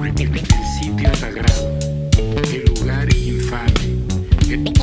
el, sitio sagrado, el lugar infame. El...